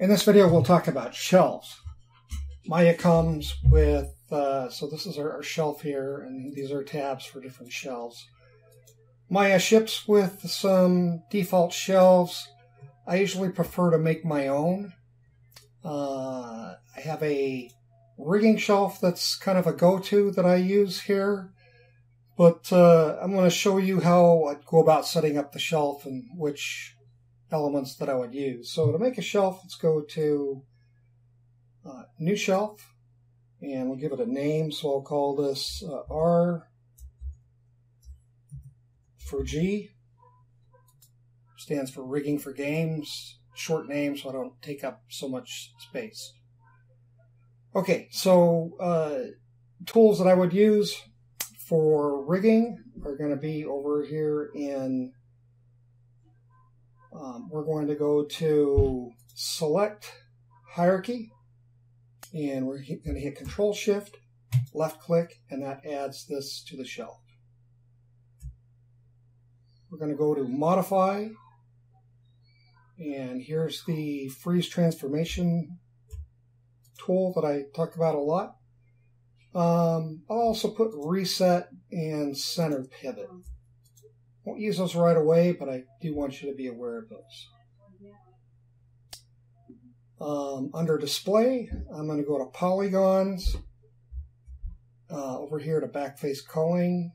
In this video, we'll talk about shelves. Maya comes with, uh, so this is our, our, shelf here, and these are tabs for different shelves. Maya ships with some default shelves. I usually prefer to make my own. Uh, I have a rigging shelf that's kind of a go-to that I use here. But uh, I'm going to show you how I go about setting up the shelf and which elements that I would use. So to make a shelf, let's go to uh, New Shelf, and we'll give it a name. So I'll call this uh, R for G. Stands for Rigging for Games. Short name, so I don't take up so much space. Okay, so uh, tools that I would use for rigging are going to be over here in um, we're going to go to select hierarchy and we're going to hit control shift left click and that adds this to the shelf we're going to go to modify and here's the freeze transformation tool that I talk about a lot. Um, I'll also put reset and center pivot won't use those right away, but I do want you to be aware of those. Um, under display, I'm going to go to polygons. Uh, over here to backface culling.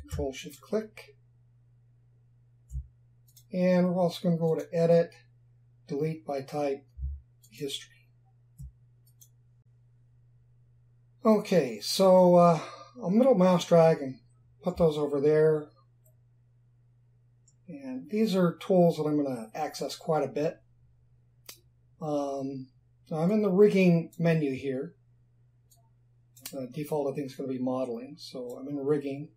Control Shift click. And we're also going to go to edit, delete by type, history. Okay, so uh, a middle mouse drag and put those over there. And these are tools that I'm going to access quite a bit. Um, so I'm in the rigging menu here. Default, I think, is going to be modeling. So I'm in rigging.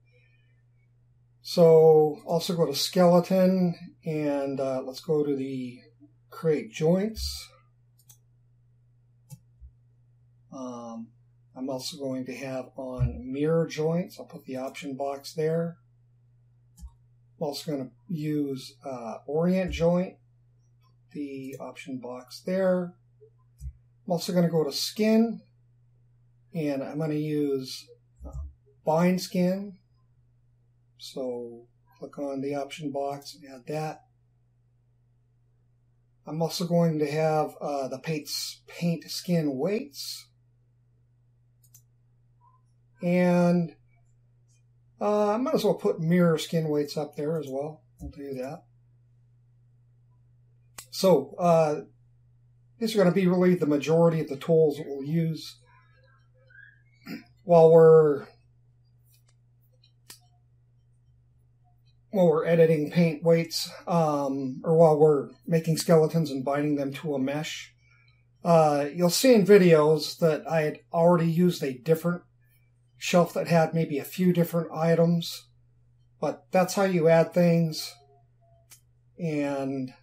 So also go to skeleton and uh, let's go to the create joints. Um, I'm also going to have on mirror joints. I'll put the option box there. I'm also going to use uh, orient joint, the option box there. I'm also going to go to skin, and I'm going to use uh, bind skin. So click on the option box and add that. I'm also going to have uh, the paint, paint skin weights. And uh, I might as well put mirror skin weights up there as well. I'll do that. So uh, these are going to be really the majority of the tools that we'll use while we're while we're editing paint weights um, or while we're making skeletons and binding them to a mesh. Uh, you'll see in videos that I had already used a different shelf that had maybe a few different items, but that's how you add things. And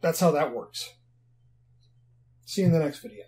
that's how that works. See you in the next video.